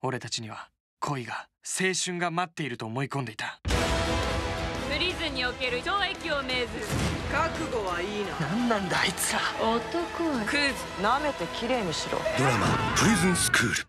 俺たちには恋が青春が待っていると思い込んでいた。プリズンにおける懲役を命ずる。覚悟はいいな。何なんだあいつら。男は。クズなめて綺麗にしろ。ドラマ「プリズンスクール」